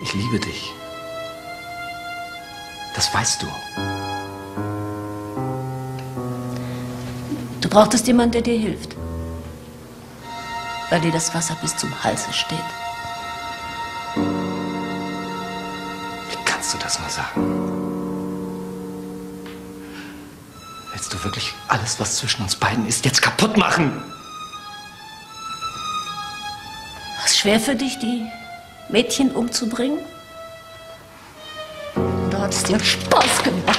Ich liebe dich. Das weißt du. Du brauchtest jemanden, der dir hilft. Weil dir das Wasser bis zum Halse steht. Wie kannst du das nur sagen? Willst du wirklich alles, was zwischen uns beiden ist, jetzt kaputt machen? War es schwer für dich, die Mädchen umzubringen? Oder hat es dir Spaß gemacht?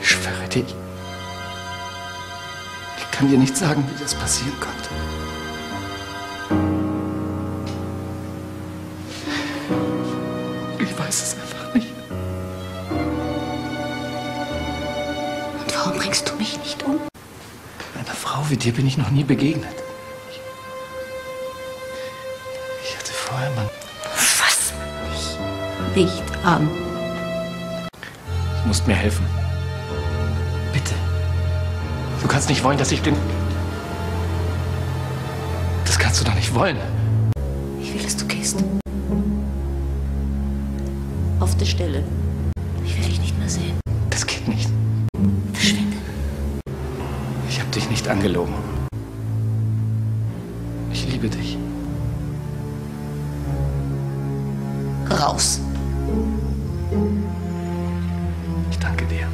Ich schwöre dir, ich kann dir nicht sagen, wie das passieren konnte. Weiß es einfach nicht. Und warum bringst du mich nicht um? Einer Frau wie dir bin ich noch nie begegnet. Ich, ich hatte vorher mal. Fass mich nicht an. Du musst mir helfen. Bitte. Du kannst nicht wollen, dass ich den. Das kannst du doch nicht wollen. Ich will, dass du gehst. Auf der Stelle. Ich will dich nicht mehr sehen. Das geht nicht. Verschwinde. Ich habe dich nicht angelogen. Ich liebe dich. Raus. Ich danke dir.